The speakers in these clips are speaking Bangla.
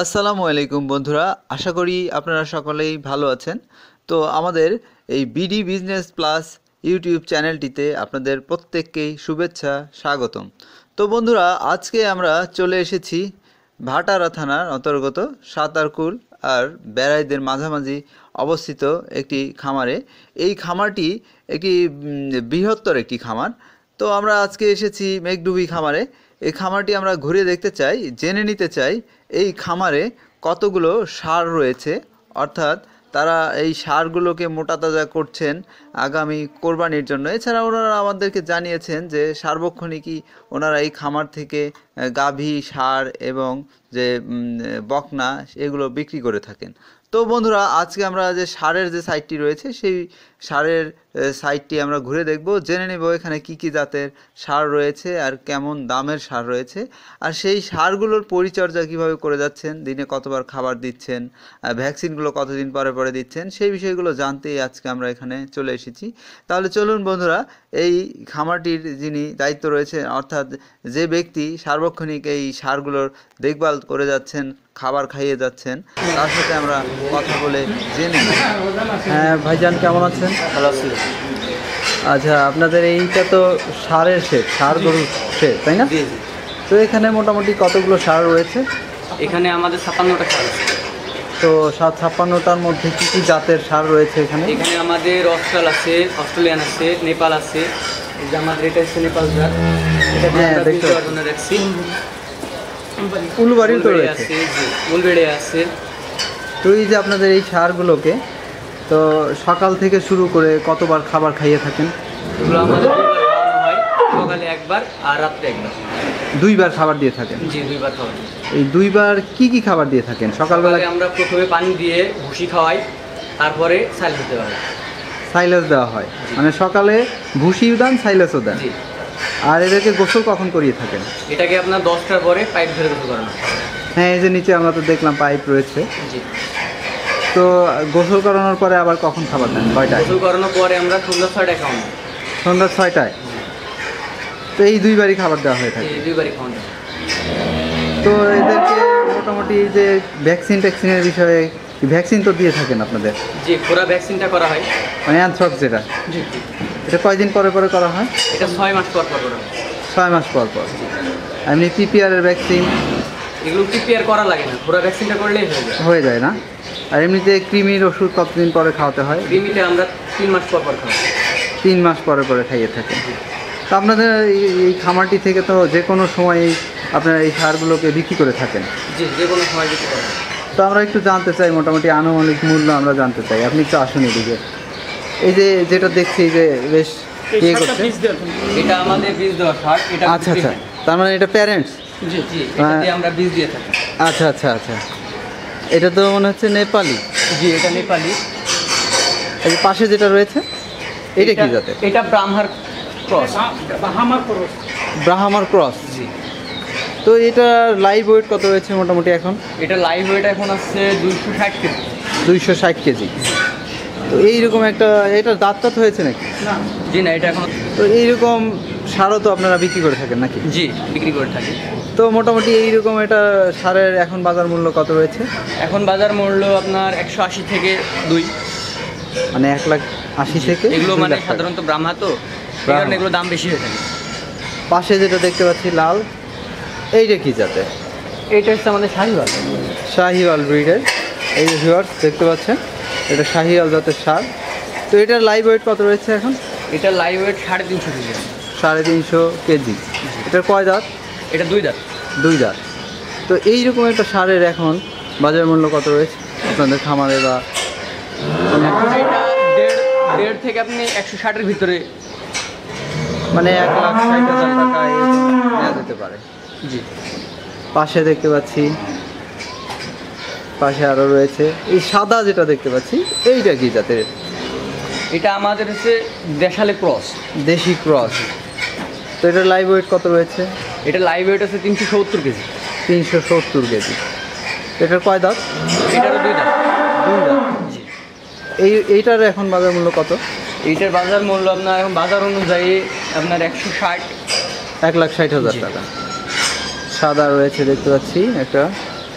আসসালামু আলাইকুম বন্ধুরা, আশা করি আপনারা সকলেই ভালো আছেন। তো আমাদের এই বিডি বিজনেস প্লাস ইউটিউব চ্যানেলটিতে আপনাদের প্রত্যেককেই শুভেচ্ছা, স্বাগতম। তো বন্ধুরা, আজকে আমরা চলে এসেছি ভাটারা থানার অন্তর্গত সাতারকুল আর বেড়াইদের মাঝামাঝি অবস্থিত একটি খামারে। এই খামারটি একটি বৃহত্তর একটি খামার। তো আমরা আজকে এসেছি মেঘডুবি খামারে। এই খামারটি আমরা ঘুরে দেখতে চাই, জেনে নিতে চাই এই খামারে কতগুলো সার রয়েছে। অর্থাৎ তারা এই সারগুলোকে মোটা তাজা করছেন আগামী কোরবানির জন্য। এছাড়া ওনারা আমাদেরকে জানিয়েছেন যে সার্বক্ষণিকই ওনারা এই খামার থেকে গাভী সার এবং যে বকনা এগুলো বিক্রি করে থাকেন। তো বন্ধুরা, আজকে আমরা যে সারের যে সাইটটি রয়েছে সেই সারের সাইটটি আমরা ঘুরে দেখব। জেনে নেব এখানে কি কি জাতের সার রয়েছে আর কেমন দামের সার রয়েছে। আর সেই সারগুলোর পরিচর্যা কীভাবে করে যাচ্ছেন, দিনে কতবার খাবার দিচ্ছেন ভ্যাকসিনগুলো কতদিন পরে পরে দিচ্ছেন, সেই বিষয়গুলো জানতেই আজকে আমরা এখানে চলে এসেছি। তাহলে চলুন বন্ধুরা, এই খামারটির যিনি দায়িত্ব রয়েছে অর্থাৎ যে ব্যক্তি সার্বক্ষণিক এই সারগুলোর দেখভাল করে যাচ্ছেন, খাবার খাইয়ে যাচ্ছেন, তার সাথে আমরা কথা বলে জেনে। হ্যাঁ ভাইজান কেমন আছেন? ভালো আচ্ছা আপনাদের এইটা তো সারের শেড সার গরুর শেড তাই না? তো এখানে মোটামুটি কতগুলো সার রয়েছে? এখানে আমাদের ছাপ্পান্নটা সার তো সাত ছাপ্পান্নটার মধ্যে কি কি জাতের সার রয়েছে এখানে? এখানে আমাদের অস্ট্রাল আছে অস্ট্রেলিয়ান আছে নেপাল আছে এই যে আমাদের এটা হচ্ছে নেপাল জাত। হ্যাঁ, দেখতে রাখছি। উলুবাড়িও তো রয়েছে। আছে উলবেড়ে আছে। তো এই যে আপনাদের এই সারগুলোকে তো সকাল থেকে শুরু করে কতবার খাবার খাইয়ে থাকেন? এগুলো আমাদের হয় সকালে একবার আর রাত্রে একবার। দুইবার খাবার দিয়ে থাকেন? জি দুইবার খাওয়ানো এই দুইবার কি কি খাবার দিয়ে থাকেন? সকালবেলা আমরা প্রথমে পানি দিয়ে ভুসি খাওয়াই তারপরে সাইল দিতে হয়। সাইলেস দেওয়া হয়। মানে সকালে ভুসিও দেন সাইলেসও দেন। আর এদেরকে গোসল কখন করিয়ে থাকেন? এটাকে আপনার দশটার পরে পাইপ ধরে গোসল করানো। হ্যাঁ এই যে নিচে আমরা তো দেখলাম পাইপ রয়েছে। জি। তো গোসল করানোর পরে আবার কখন খাবার দেন? কয়টায়? গোসল করানোর পরে আমরা সন্ধ্যা ছয়টায় খাওয়ানো সন্ধ্যা ছয়টায়? তো এই দুইবারই খাবার দেওয়া হয়ে থাকে। দুইবারই খাওয়ানো। তো এদেরকে মোটামুটি যে ভ্যাকসিন ট্যাকসিনের বিষয়ে ভ্যাকসিন তো দিয়ে থাকেন আপনাদের? জি পুরা ভ্যাকসিনটা করা হয়। মানে অ্যানথ্রক্স যেটা? জি। এটা কয়দিন পরে পরে করা হয়? এটা ছয় মাস পর পর করা হয়। ছয় মাস পর পর। এমনি পিপিআরের ভ্যাকসিন? এগুলো প্রিপেয়ার করা লাগে না। পুরা ভ্যাকসিনটা করলেই হয়ে যায়। হয়ে যায় না? আর এমনিতে কৃমির ওষুধ কতদিন পরে খাওয়াতে হয়? ক্রিমিটা আমরা তিন মাস পর পর খাওয়াই। তিন মাস পরে পরে খাইয়ে থাকি তো আপনাদের এই- খামারটি থেকে তো যে কোনো সময় আপনারা এই সারগুলোকে বিক্রি করে থাকেন। জি যে কোনো সময় দিতে পারে তো আমরা একটু জানতে চাই মোটামুটি আনুমানিক মূল্য আমরা জানতে চাই। আপনি একটু আসুন এদিকে। এই যে যেটা দেখছি যে বেশ ইয়ে করছে। এটা আমাদের বীজ দেওয়া সার এটা আচ্ছা আচ্ছা। তার মানে এটা প্যারেন্টস জি জি এটা আমরা বীজ দিয়ে থাকি। আচ্ছা আচ্ছা আচ্ছা। এটা তো মনে হচ্ছে নেপালি। জি এটা নেপালি। এই পাশে যেটা রয়েছে এটা কি জাতের? এটা ব্রাহ্মার ক্রস। ব্রাহ্মার ক্রস। ব্রাহ্মার ক্রস। জি। তো এটা লাইভ ওয়েট কত রয়েছে মোটামুটি এখন? এটা লাইভ ওয়েট এখন আছে দুইশো ষাট কেজি। দুইশো ষাট কেজি। তো এইরকম একটা এটা দাঁত টাত হয়েছে নাকি? জি না এটা এখন তো এইরকম সারও তো আপনারা বিক্রি করে থাকেন নাকি? জি বিক্রি করে থাকি। তো মোটামুটি এইরকম এটা সারের এখন বাজার মূল্য কত রয়েছে? এখন বাজার মূল্য আপনার একশো আশি থেকে দুই। মানে এক লাখ আশি থেকে এগুলো মানে সাধারণত ব্রাহ্মা তো কারণে এগুলো দাম বেশি হয়ে থাকে। পাশে যেটা দেখতে পাচ্ছি লাল এইটা কি জাতের? এইটা হচ্ছে আমাদের শাহিওয়াল। শাহিওয়াল ব্রিডের। এই যে ভিউয়ার্স দেখতে পাচ্ছেন? এটা শাহিওয়াল জাতের সার। তো এটার লাইভ ওয়েট কত রয়েছে এখন? এটা লাইভ ওয়েট সাড়ে তিনশো কেজি। সাড়ে তিনশো কেজি। এটার কয় দাঁত? এটা দুই দাঁত। দুই দাঁত। তো এইরকম একটা সারের এখন বাজার মূল্য কত রয়েছে? আপনাদের খামারে বা দেড় থেকে আপনি একশো ষাটের ভিতরে মানে এক লাখ ষাট হাজার টাকা নেওয়া যেতে পারে। জি। পাশে দেখতে পাচ্ছি। পাশে আরও রয়েছে। এই সাদা যেটা দেখতে পাচ্ছি এইটা কি জাতের? এটা আমাদের হচ্ছে দেশালে ক্রস। দেশি ক্রস। তো এটার লাইভ ওয়েট কত রয়েছে? এটা লাইভ ওয়েট আছে তিনশো সত্তর কেজি। তিনশো সত্তর কেজি। এটার কয় দাঁত? এটারও দুই দাঁত। দুই দাঁত। এই এইটার এখন বাজার মূল্য কত? এইটার বাজার মূল্য আপনার এখন বাজার অনুযায়ী আপনার একশো ষাট। এক লাখ ষাট হাজার টাকা। সাদা রয়েছে দেখতে পাচ্ছি একটা।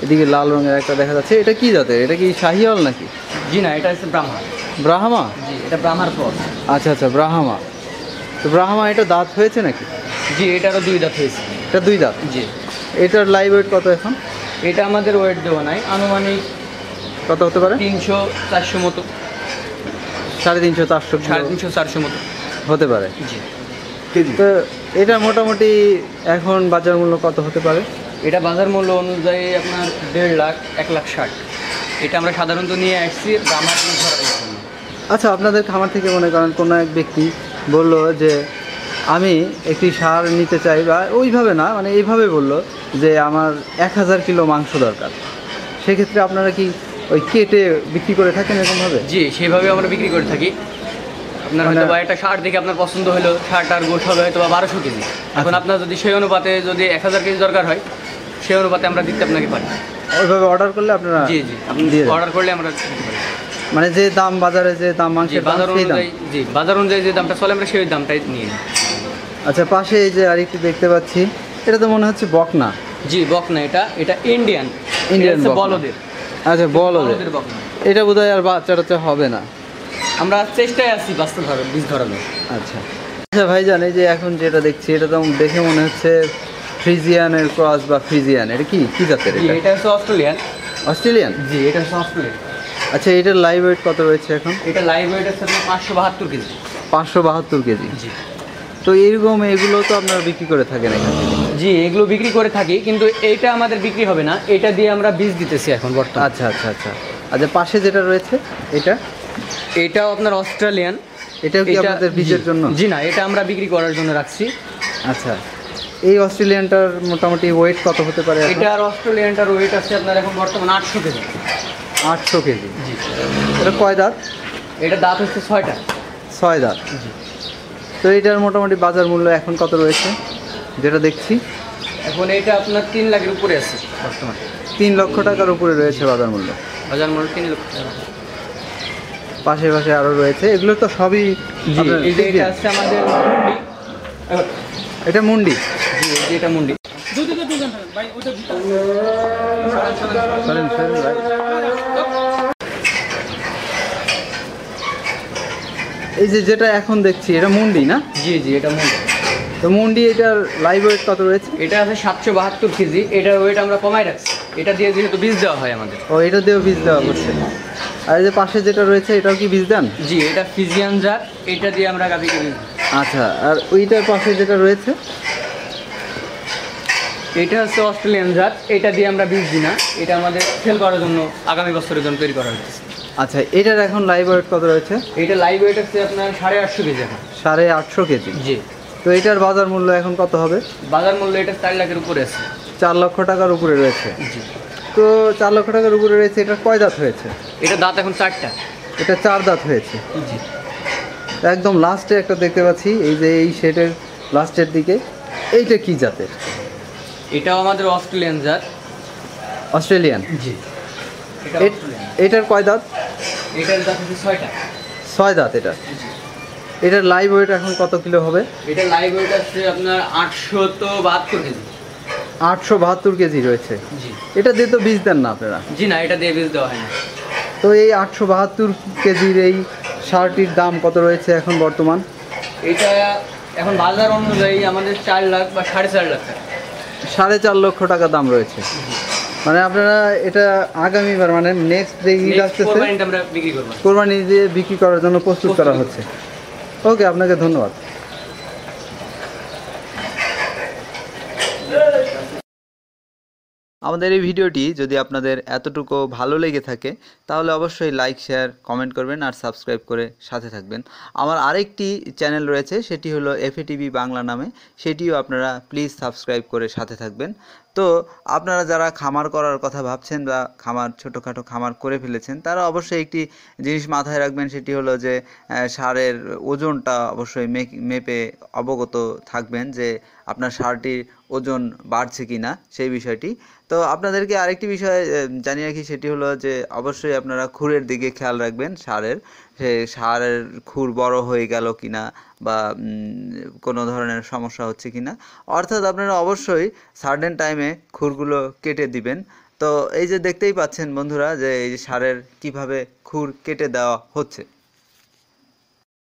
এদিকে লাল রঙের একটা দেখা যাচ্ছে। এটা কি জাতের? এটা কি শাহিওয়াল নাকি? জি না এটা হচ্ছে ব্রাহ্মা। ব্রাহ্মা? জি এটা ব্রাহ্মার পর। আচ্ছা আচ্ছা ব্রাহ্মা। তো ব্রাহ্মা এটা দাঁত হয়েছে নাকি? জি এটারও দুই দাঁত হয়েছে। এটা দুই দাঁত? জি। এটার লাইভ ওয়েট কত এখন? এটা আমাদের ওয়েট দেওয়া নাই। আনুমানিক কত হতে পারে? তিনশো চারশো মতো। সাড়ে তিনশো চারশো সাড়ে তিনশো চারশো মতো। হতে পারে। জি। তো এটা মোটামুটি এখন বাজার মূল্য কত হতে পারে? এটা বাজার মূল্য অনুযায়ী আপনার দেড় লাখ এক লাখ ষাট। এটা আমরা সাধারণত নিয়ে আসছি আচ্ছা আপনাদের খামার থেকে মনে করেন কোনো এক ব্যক্তি বলল যে আমি একটি সার নিতে চাই। বা ওইভাবে না মানে এইভাবে বলল যে আমার এক হাজার কিলো মাংস দরকার। সেক্ষেত্রে আপনারা কি ওই কেটে বিক্রি করে থাকেন এরকমভাবে? জি সেইভাবে আমরা বিক্রি করে থাকি। আপনার মানে- হয়তো বা একটা শার্ট দেখে আপনার পছন্দ হলো শার্ট আর গোট হবে হয়তো বা বারোশো কেজি। এখন আচ্ছা। আপনার যদি সেই অনুপাতে যদি এক হাজার কেজি দরকার হয় সেই অনুপাতে আমরা দিতে আপনাকে পারি। ওইভাবে অর্ডার করলে আপনারা জি জি। আপনি। অর্ডার করলে আমরা দিতে পারি। মানে যে দাম বাজারে যে দাম মাংসের বাজার অনুযায়ী জি বাজার অনুযায়ী যে দামটা চলে আমরা সেই দামটাই নিয়ে নিই। আচ্ছা পাশে এই যে আরেকটি দেখতে পাচ্ছি এটা তো মনে হচ্ছে বকনা। জি বকনা এটা এটা ইন্ডিয়ান ইন্ডিয়ান। বলদের। আচ্ছা বলদের। বকনা। এটা বোধহয় আর বাচ্চা টাচ্চা হবে না। আমরা চেষ্টায় আছি বাস্তব ধরো বীজ ধরানোর। আচ্ছা। আচ্ছা ভাইজান এই যে এখন যেটা দেখছি এটা তো দেখে মনে হচ্ছে ফ্রিজিয়ানের ক্রস বা ফ্রিজিয়ান এটা কি? কি জাতের এটা? এটা হচ্ছে অস্ট্রেলিয়ান। অস্ট্রেলিয়ান? জি এটা হচ্ছে অস্ট্রেলিয়ান। আচ্ছা এটার লাইভ ওয়েট কত রয়েছে এখন? এটা লাইভ ওয়েট আছে আপনার পাঁচশো বাহাত্তর কেজি। পাঁচশো বাহাত্তর কেজি। জি। তো এইরকম এগুলো তো আপনারা বিক্রি করে থাকেন এখান জি এগুলো বিক্রি করে থাকি কিন্তু এইটা আমাদের বিক্রি হবে না এটা দিয়ে আমরা বীজ দিতেছি এখন বর্তমানে। আচ্ছা আচ্ছা আচ্ছা। আচ্ছা পাশে যেটা রয়েছে এটা? এটাও আপনার অস্ট্রেলিয়ান। এটাও কি এটা- আপনাদের বীজের জন্য? জি না এটা আমরা বিক্রি করার জন্য রাখছি। আচ্ছা। এই অস্ট্রেলিয়ানটার মোটামুটি ওয়েট কত হতে পারে এখন? এটার অস্ট্রেলিয়ানটার ওয়েট আছে আপনার এখন বর্তমানে আটশো কেজি। আটশো কেজি। জি। এটা কয় দাঁত? এটা দাঁত হচ্ছে ছয়টা। ছয় দাঁত। জি। তো এটার মোটামুটি বাজার মূল্য এখন কত রয়েছে? যেটা দেখছি। এখন এটা আপনার তিন লাখের উপরে আছে বর্তমানে। তিন লক্ষ টাকার উপরে রয়েছে বাজার মূল্য। বাজার মূল্য তিন লক্ষ টাকা। পাশে পাশে আরও রয়েছে। এগুলো তো সবই এটা আছে আমাদের মুন্ডি। এটা মুন্ডি? জি এটা মুন্ডি। সরেন, সরেন ভাই। এই যে যেটা এখন দেখছি এটা মুন্ডি না? জি জি এটা মুন্ডি। তো মুন্ডি এটার লাইভ ওয়েট কত রয়েছে? এটা আছে সাতশো বাহাত্তর কেজি। এটার ওয়েট আমরা কমাই রাখছি। এটা দিয়ে যেহেতু বীজ দেওয়া হয় আমাদের। ও এটা দিয়েও বীজ দেওয়া হচ্ছে। আর এই যে পাশে যেটা রয়েছে এটাও কি বীজ দেন? জি এটা ফিজিয়ান জাত। এটা দিয়ে আমরা গাভিকে বীজ আচ্ছা আর ওইটার পাশে যেটা রয়েছে? এটা হচ্ছে অস্ট্রেলিয়ান জাত। এটা দিয়ে আমরা বীজ দিই না। এটা আমাদের সেল করার জন্য আগামী বছরের জন্য তৈরি করা হচ্ছে। আচ্ছা এটার এখন লাইভ ওয়েট কত রয়েছে? এটা লাইভ ওয়েট হচ্ছে আপনার সাড়ে আটশো কেজি এখন। সাড়ে আটশো কেজি। জি। তো এটার বাজার মূল্য এখন কত হবে? বাজার মূল্য এটা চার লাখের উপরে আছে। চার লক্ষ টাকার উপরে রয়েছে। জি। তো চার লক্ষ টাকার উপরে রয়েছে এটা কয় দাঁত হয়েছে? এটা দাঁত এখন চারটা। এটা চার দাঁত হয়েছে। জি। একদম লাস্টে একটা দেখতে পাচ্ছি এই যে এই শেডের লাস্টের দিকে এইটা কি জাতের? এটাও আমাদের অস্ট্রেলিয়ান জাত। অস্ট্রেলিয়ান। জি। এটার কয় দাঁত? এটার দাঁত হচ্ছে ছয়টা। ছয় দাঁত এটা। এটার লাইভ ওয়েট এখন কত কিলো হবে? এটা লাইভ ওয়েট আছে আপনার আটশো তো বাহাত্তর কেজি। আটশো বাহাত্তর কেজি রয়েছে। জি। এটা দিয়ে তো বীজ দেন না আপনারা? জি না এটা দিয়ে বীজ দেওয়া হয় না। তো এই আটশো বাহাত্তর কেজির এই সারটির দাম কত রয়েছে এখন বর্তমান? এটা এখন বাজার অনুযায়ী আমাদের চার লাখ বা সাড়ে চার লাখ সাড়ে চার লক্ষ টাকা দাম রয়েছে। মানে আপনারা এটা আগামীবার মানে নেক্সট যে ঈদ আসতেছে কোরবানিতে আমরা বিক্রি করব। কোরবানি দিয়ে বিক্রি করার জন্য প্রস্তুত করা হচ্ছে। ওকে আপনাকে ধন্যবাদ। আমাদের এই ভিডিওটি যদি আপনাদের এতটুকু ভালো লেগে থাকে তাহলে অবশ্যই লাইক শেয়ার কমেন্ট করবেন আর সাবস্ক্রাইব করে সাথে থাকবেন। আমার আরেকটি চ্যানেল রয়েছে সেটি হলো এফএটিভি বাংলা নামে। সেটিও আপনারা প্লিজ সাবস্ক্রাইব করে সাথে থাকবেন। তো আপনারা যারা খামার করার কথা ভাবছেন বা খামার, ছোটোখাটো খামার করে ফেলেছেন, তারা অবশ্যই একটি জিনিস মাথায় রাখবেন, সেটি হলো যে সারের ওজনটা অবশ্যই মেপে অবগত থাকবেন যে আপনার সারটির ওজন বাড়ছে কি না সেই বিষয়টি। তো আপনাদেরকে আরেকটি বিষয় জানিয়ে রাখি, সেটি হলো যে, অবশ্যই আপনারা খুরের দিকে খেয়াল রাখবেন সারের। সে সারের খুর বড় হয়ে গেল কিনা বা কোনো ধরনের সমস্যা হচ্ছে কিনা? অর্থাৎ আপনারা অবশ্যই সার্টেন টাইমে খুরগুলো কেটে দিবেন। তো এই যে দেখতেই পাচ্ছেন বন্ধুরা যে এই সারের কীভাবে খুর কেটে দেওয়া হচ্ছে।